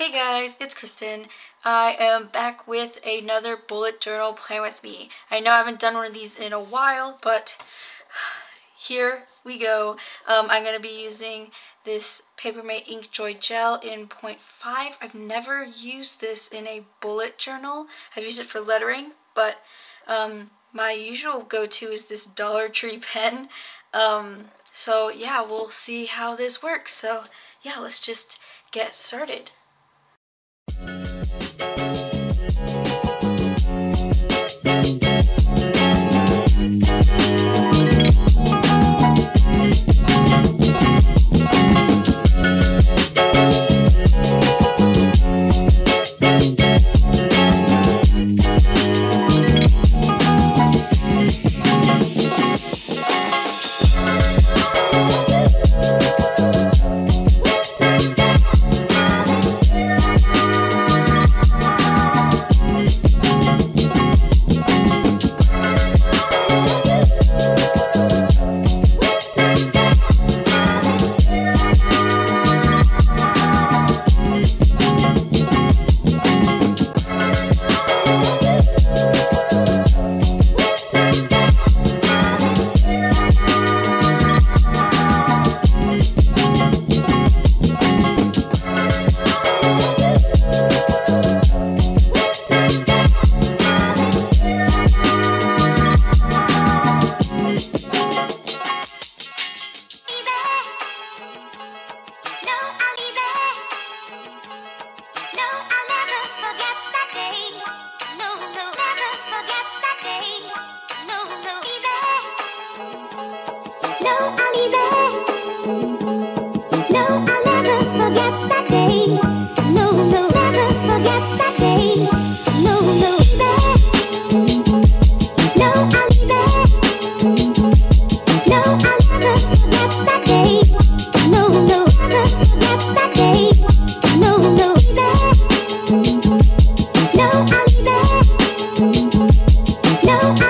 Hey guys, it's Kristen. I am back with another bullet journal plan with me. I know I haven't done one of these in a while, but here we go. Um, I'm going to be using this Papermate Ink Joy Gel in 0.5. I've never used this in a bullet journal. I've used it for lettering, but um, my usual go-to is this Dollar Tree pen. Um, so yeah, we'll see how this works. So yeah, let's just get started. Thank you. know I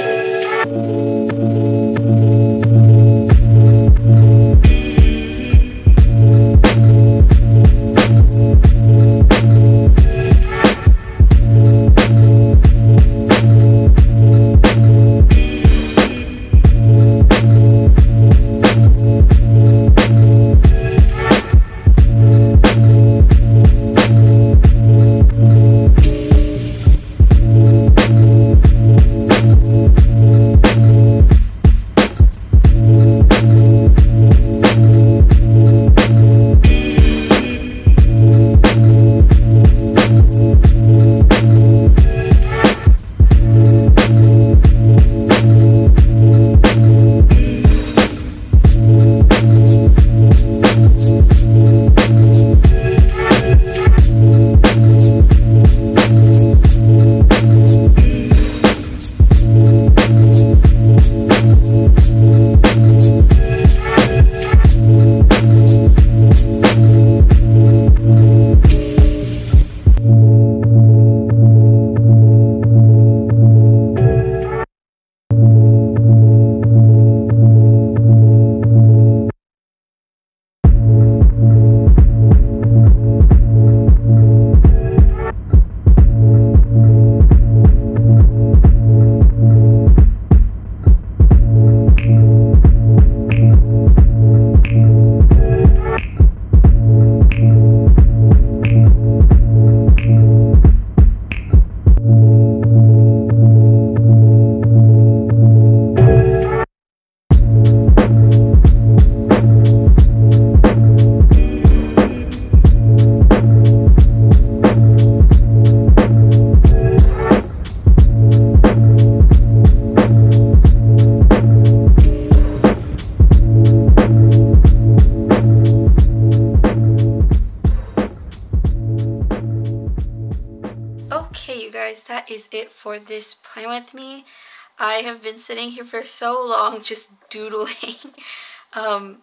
Okay, it for this plan with me. I have been sitting here for so long just doodling. um,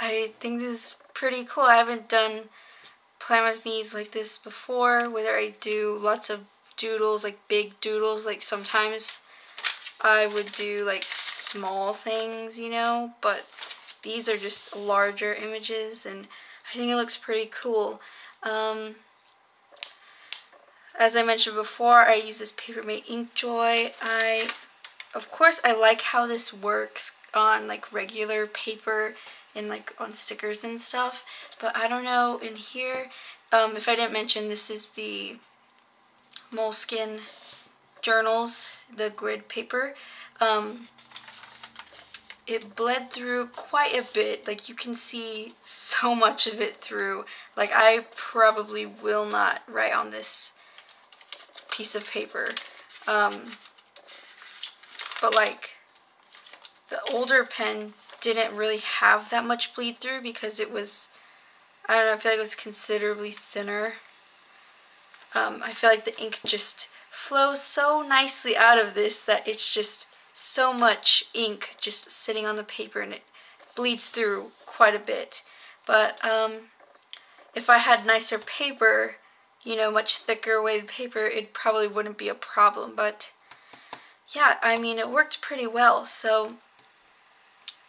I think this is pretty cool. I haven't done plan with me's like this before, whether I do lots of doodles, like big doodles, like sometimes I would do like small things, you know, but these are just larger images and I think it looks pretty cool. Um, as I mentioned before, I use this Papermate Inkjoy. I, of course, I like how this works on like regular paper and like on stickers and stuff. But I don't know, in here, um, if I didn't mention, this is the Moleskine journals, the grid paper. Um, it bled through quite a bit. Like you can see so much of it through. Like I probably will not write on this piece of paper. Um, but like the older pen didn't really have that much bleed through because it was, I don't know, I feel like it was considerably thinner. Um, I feel like the ink just flows so nicely out of this that it's just so much ink just sitting on the paper and it bleeds through quite a bit. But um, if I had nicer paper, you know, much thicker weighted paper, it probably wouldn't be a problem. But yeah, I mean, it worked pretty well. So,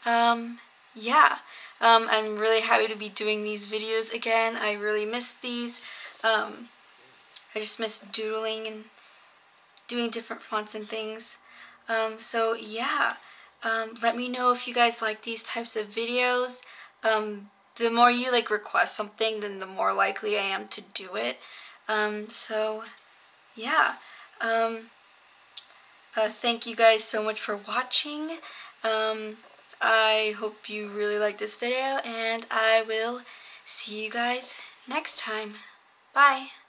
um, yeah, um, I'm really happy to be doing these videos again. I really miss these. Um, I just miss doodling and doing different fonts and things. Um, so yeah, um, let me know if you guys like these types of videos. Um, the more you like request something, then the more likely I am to do it. Um, so, yeah. Um, uh, thank you guys so much for watching. Um, I hope you really like this video, and I will see you guys next time. Bye.